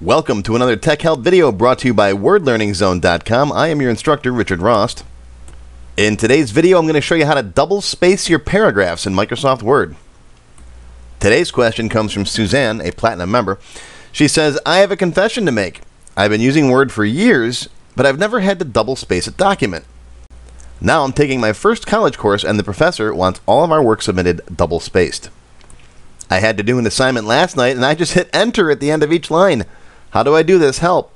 Welcome to another Tech Help video brought to you by WordLearningZone.com. I am your instructor, Richard Rost. In today's video, I'm going to show you how to double space your paragraphs in Microsoft Word. Today's question comes from Suzanne, a Platinum member. She says, I have a confession to make. I've been using Word for years, but I've never had to double space a document. Now I'm taking my first college course, and the professor wants all of our work submitted double spaced. I had to do an assignment last night, and I just hit enter at the end of each line. How do I do this? Help.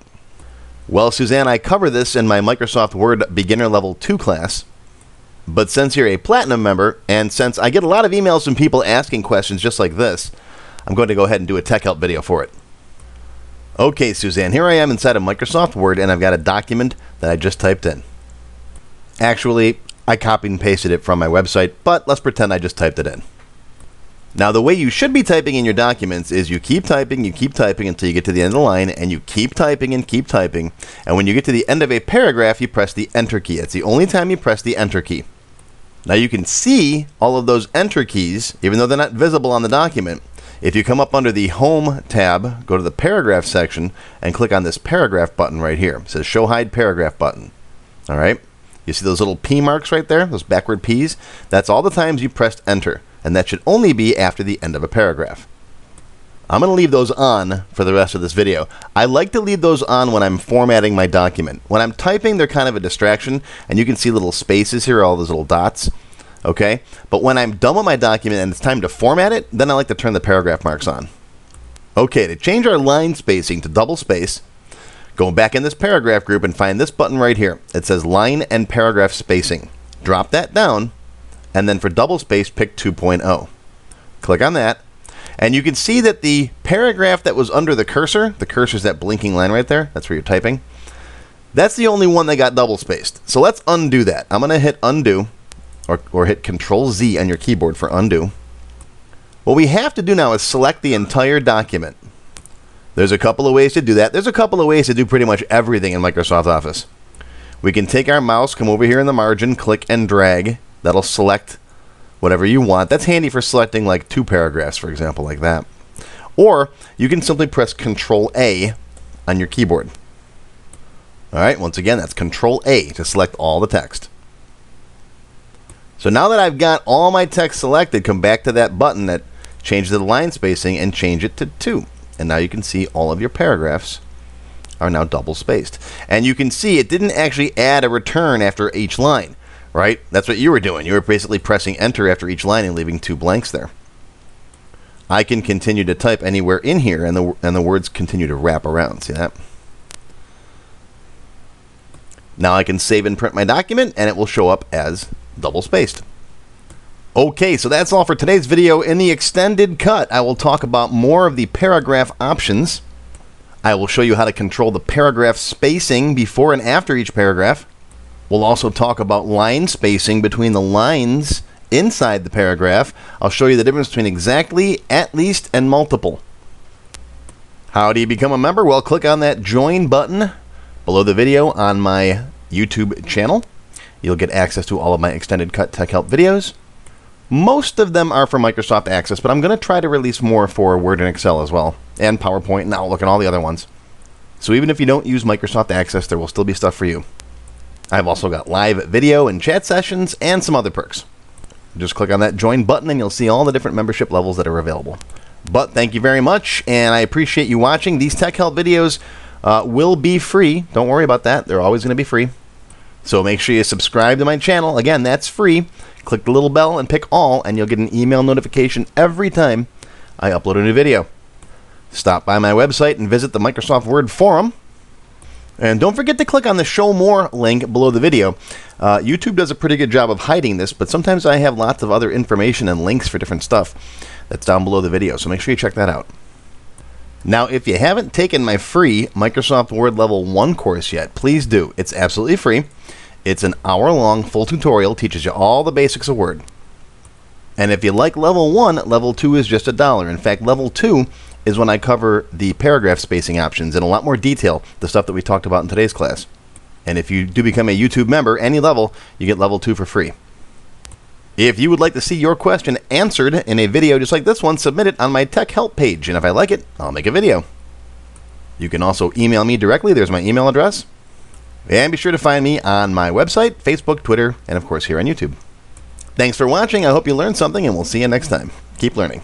Well, Suzanne, I cover this in my Microsoft Word Beginner Level 2 class. But since you're a Platinum member, and since I get a lot of emails from people asking questions just like this, I'm going to go ahead and do a tech help video for it. Okay, Suzanne, here I am inside of Microsoft Word, and I've got a document that I just typed in. Actually, I copied and pasted it from my website, but let's pretend I just typed it in. Now, the way you should be typing in your documents is you keep typing, you keep typing until you get to the end of the line, and you keep typing and keep typing. And when you get to the end of a paragraph, you press the Enter key. It's the only time you press the Enter key. Now, you can see all of those Enter keys, even though they're not visible on the document. If you come up under the Home tab, go to the Paragraph section, and click on this Paragraph button right here. It says Show Hide Paragraph button. All right? You see those little P marks right there, those backward P's? That's all the times you pressed Enter and that should only be after the end of a paragraph. I'm going to leave those on for the rest of this video. I like to leave those on when I'm formatting my document. When I'm typing, they're kind of a distraction, and you can see little spaces here, all those little dots. Okay? But when I'm done with my document and it's time to format it, then I like to turn the paragraph marks on. Okay, to change our line spacing to double space, go back in this paragraph group and find this button right here. It says line and paragraph spacing. Drop that down and then for double space, pick 2.0. Click on that, and you can see that the paragraph that was under the cursor, the cursor is that blinking line right there, that's where you're typing, that's the only one that got double spaced. So let's undo that. I'm going to hit undo, or, or hit Control Z on your keyboard for undo. What we have to do now is select the entire document. There's a couple of ways to do that. There's a couple of ways to do pretty much everything in Microsoft Office. We can take our mouse, come over here in the margin, click and drag, That'll select whatever you want. That's handy for selecting like two paragraphs, for example, like that. Or you can simply press Control A on your keyboard. All right, once again, that's Control A to select all the text. So now that I've got all my text selected, come back to that button that changes the line spacing and change it to 2. And now you can see all of your paragraphs are now double spaced. And you can see it didn't actually add a return after each line right? That's what you were doing. You were basically pressing enter after each line and leaving two blanks there. I can continue to type anywhere in here and the, and the words continue to wrap around. See that? Now I can save and print my document and it will show up as double spaced. Okay, so that's all for today's video. In the extended cut, I will talk about more of the paragraph options. I will show you how to control the paragraph spacing before and after each paragraph. We'll also talk about line spacing between the lines inside the paragraph. I'll show you the difference between exactly, at least, and multiple. How do you become a member? Well, click on that join button below the video on my YouTube channel. You'll get access to all of my extended cut tech help videos. Most of them are for Microsoft Access, but I'm going to try to release more for Word and Excel as well, and PowerPoint and Outlook and all the other ones. So even if you don't use Microsoft Access, there will still be stuff for you. I've also got live video and chat sessions and some other perks. Just click on that join button and you'll see all the different membership levels that are available. But thank you very much, and I appreciate you watching. These tech help videos uh, will be free. Don't worry about that. They're always going to be free. So make sure you subscribe to my channel. Again, that's free. Click the little bell and pick all, and you'll get an email notification every time I upload a new video. Stop by my website and visit the Microsoft Word Forum and don't forget to click on the Show More link below the video. Uh, YouTube does a pretty good job of hiding this, but sometimes I have lots of other information and links for different stuff that's down below the video, so make sure you check that out. Now, if you haven't taken my free Microsoft Word Level 1 course yet, please do. It's absolutely free. It's an hour long full tutorial, teaches you all the basics of Word. And if you like Level 1, Level 2 is just a dollar. In fact, Level 2 is when I cover the paragraph spacing options in a lot more detail, the stuff that we talked about in today's class. And if you do become a YouTube member, any level, you get level 2 for free. If you would like to see your question answered in a video just like this one, submit it on my tech help page, and if I like it, I'll make a video. You can also email me directly. There's my email address. And be sure to find me on my website, Facebook, Twitter, and of course here on YouTube. Thanks for watching. I hope you learned something, and we'll see you next time. Keep learning.